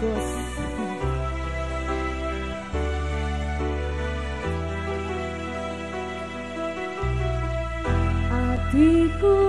Bagus. Hatiku